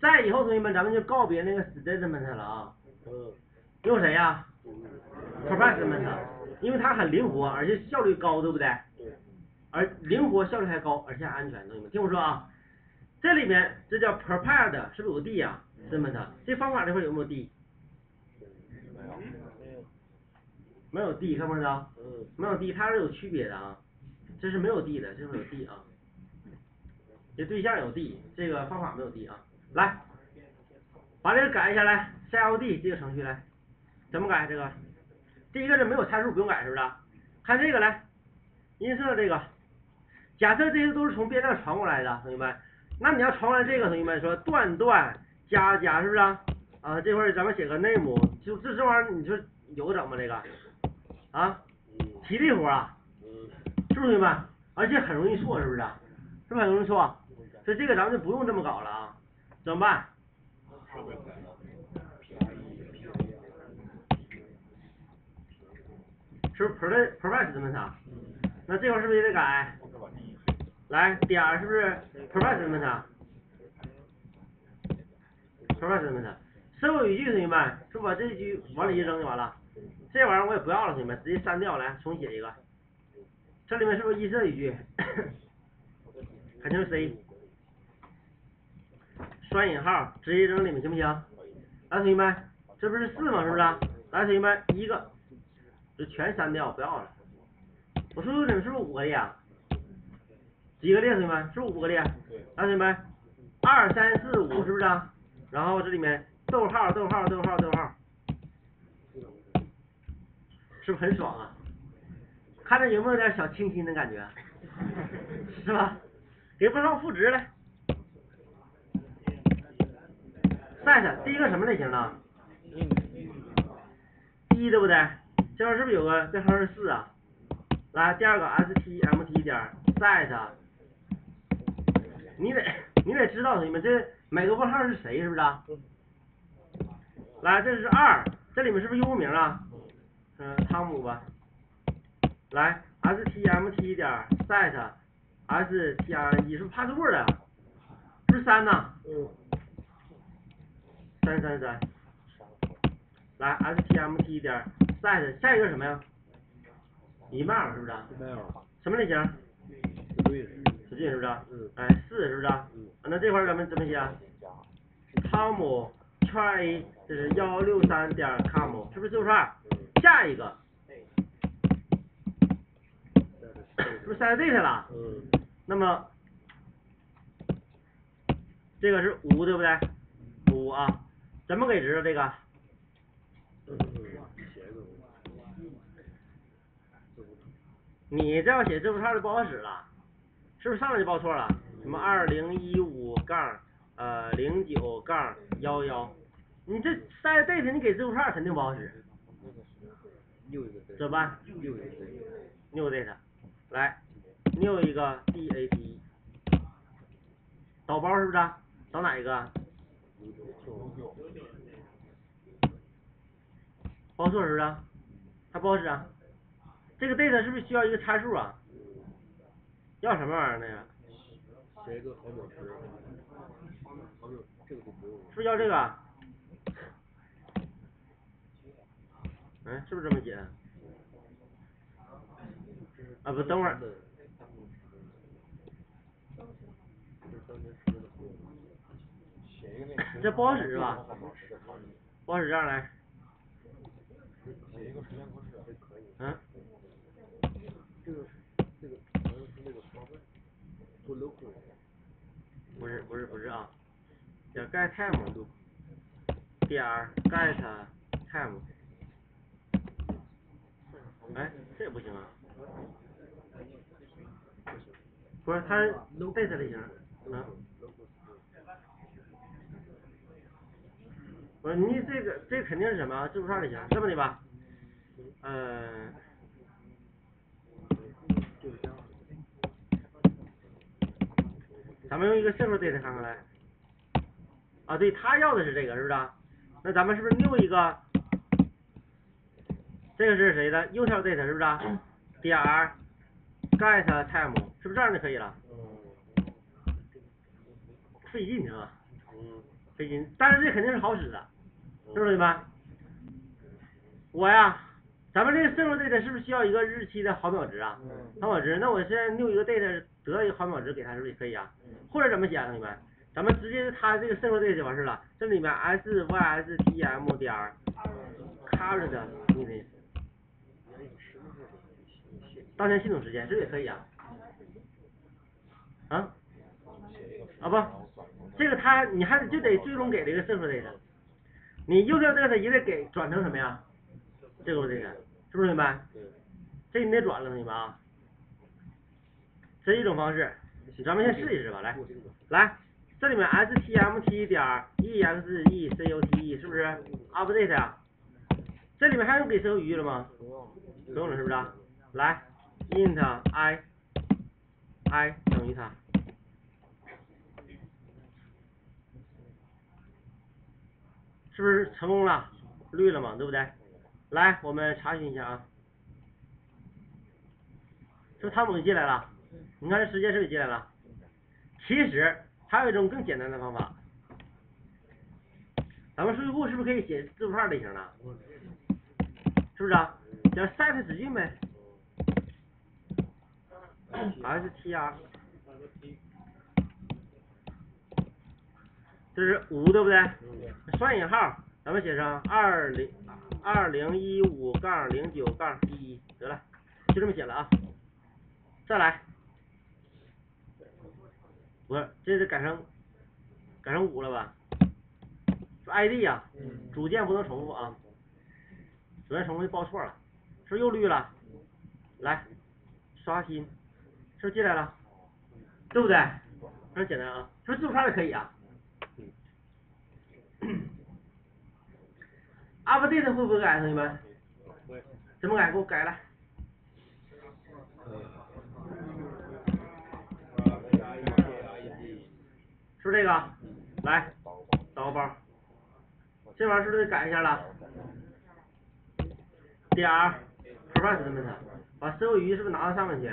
在以后同学们咱们就告别那个 statement 了啊，用谁呀、perplexement，因为它很灵活，而且效率高，对不对？对而灵活效率还高，而且还安全，同学们听我说啊，这里面这叫 prepared，是不是有个 d 呀、statement，这方法这块有没有 d？没有没有 d，看不看到？没有 d，它是有区别的啊，这是没有 d 的，这是有 d 啊。这对象有 d，这个方法没有 d 啊。来，把这个改一下来，，C L D 这个程序来，怎么改这个？第一个是没有参数不用改，是不是？看这个来，音色这个，假设这些都是从变量传过来的，同学们，那你要传过来这个，同学们说段段加加，是不是啊？这块咱们写个 name，就这这玩意儿，你说有整吗？这个啊？体力活啊？是不是同学们？而且很容易错，是不是？是不是很容易错？所以这个咱们就不用这么搞了啊？怎么办？是不是 per provide 怎么啥？那这块是不是也得改？来点是不是 provide 怎么啥？provide 怎么啥？生物语句同学们，是不是把这一句往里一扔就完了？这玩意儿我也不要了，同学们，直接删掉，来重写一个。这里面是不是一色语句？肯定是 C。双引号直接扔里面行不行？来，同学们，这不是四吗？是不是？来，同学们，一个就全删掉，不要了。我说里面是不是五个列？几个列，同学们？是不是五个列？来，同学们，二三四五是不是？然后这里面逗号逗号逗号逗号，是不是很爽啊？看着有没有点小清新的感觉？是吧？给符号赋值来。Set 第一个什么类型呢？一对不对？这块是不是有个编号是四啊？来，第二个 stmt 点 set，你得你得知道同学们，这每个问号是谁，是不是？来，这是二，这里面是不是用户名啊？嗯、汤姆吧。来，stmt 点 set str 一是不是 password 啊？不是三呐？嗯三三三。来，stmt 点 set 下一个什么呀？email 是不是啊？没有什么类型？对使劲是不是啊？嗯哎，四是不是啊？嗯啊那这块咱们怎么写啊？汤姆圈 A 这是幺六三点 com 是不是字符串？下一个是不是 set date 了？嗯那么这个是五对不对？五啊，怎么给值的这个？你这要写字符串就不好使了，是不是上来就报错了？什么二零一五杠呃零九杠幺幺，你这 set date 你给字符串肯定不好使，怎么办？new date，来 new 一个 dat，导包是不是啊？导哪一个啊？报错是不是啊？还不好使啊？这个 data 是不是需要一个参数啊？要什么玩意儿那个？写一个毫秒值，毫秒这个就不用了是不是要这个啊？嗯，是不是这么写？啊不，等会儿，这不好使是吧？不好使这样来，写一个时间格式还可以。嗯，这个这个好像是那个双位，做 local 不是不是不是啊，点 get time，点儿 get time，哎，这也不行啊，不是它 date 类型，嗯。不是你这个这肯定是什么啊？字符串类型，这么的吧？嗯。咱们用一个 simple data 看看来。啊，对，他要的是这个，是不是啊？那咱们是不是 new 一个？这个是谁的？util data 是不是啊？点儿 get time 是不是这样就可以了？嗯费劲是吧？嗯费劲，但是这肯定是好使的，是不是同学们？我呀，咱们这个 server date 是不是需要一个日期的毫秒值啊？毫秒值，那我现在 new 一个 date 得到一个毫秒值给它，是不是也可以啊？或者怎么写啊，同学们？咱们直接它这个 server date 就完事了，这里面 s y s t m 点儿 current 当前系统时间，这个也可以啊。啊？啊不，这个它你还得就得最终给这个 server date，你右边这个也得给转成什么呀？这个这个是不是同学们？这你得转了同学们啊。这是一种方式，咱们先试一试吧，来，来，这里面 s t m t 点 e x e c u t e 是不是 update 啊？这里面还用给 c 语义了吗？不用了是不是啊？来，int i i 等于它。是不是成功了？绿了嘛，对不对？来，我们查询一下啊。是不是汤姆进来了？你看这时间是不是进来了？其实还有一种更简单的方法，咱们数据库是不是可以写字符串类型的？是不是啊？叫 set 子进呗，str，这是五对不对？双引号，咱们写上二零二零一五杠零九杠一，得了，就这么写了啊。再来，不是，这是改成改成五了吧？说 ID 呀、组件不能重复啊，组件重复就报错了，是不是又绿了？来，刷新，是不是进来了？对不对？非常简单啊，是不是字符串也可以啊？update 会不会改，同学们？怎么改？给我改来。是不是这个？来，导个包。这玩意儿是不是得改一下了？点儿 provide 什么的，把所有鱼是不是拿到上面去？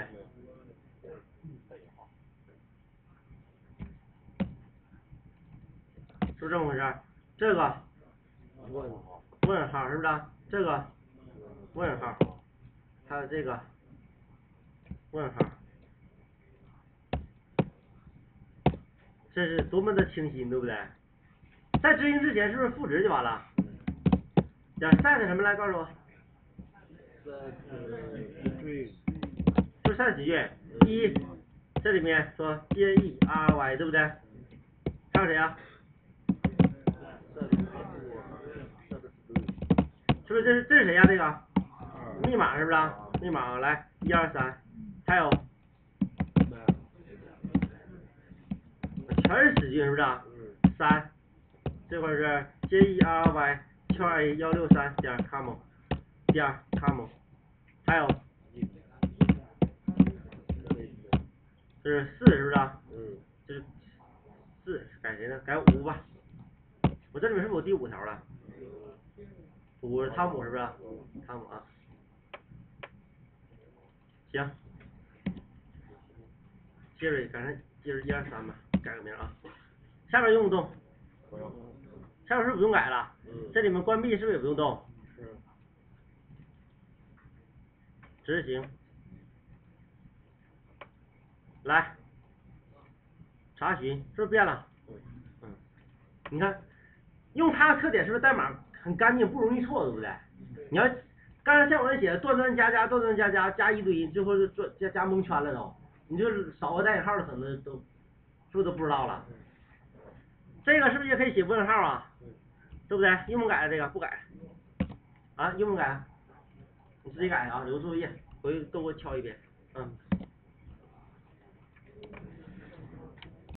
是不是这么回事？这个问号是不是？这个问号，还有这个问号，这是多么的清新，对不对？在执行之前是不是赋值就完了？点 set 什么来？告诉我，是 set 几句？一，这里面说 J E R Y 对不对？还有谁啊？是不是这是这是谁呀、这个密码是不是啊？密码啊来一二三，还有全是死句是不是啊？三，这块是 J E R Y Q R A 幺六三点 com，点 com，还有这是四是不是啊？这是四改谁呢？改五吧。我这里面是不是有第五条了？五是汤姆是不是？汤姆啊。行。接着改成接着一二三吧，改个名啊。下面用不动？下面是不是不用改了？这里面关闭是不是也不用动？是执行。来。查询是不是变了？嗯。你看，用它的特点是不是代码很干净，不容易错，对不对？你要刚才像我这写的断断加加断断加加加一堆，最后就转加加蒙圈了都，你就是少个带引号的可能都是不是都不知道了？这个是不是也可以写问号啊？对不对？用不改这个不改啊？用不改？你自己改啊，留作业，回去都给我敲一遍，嗯。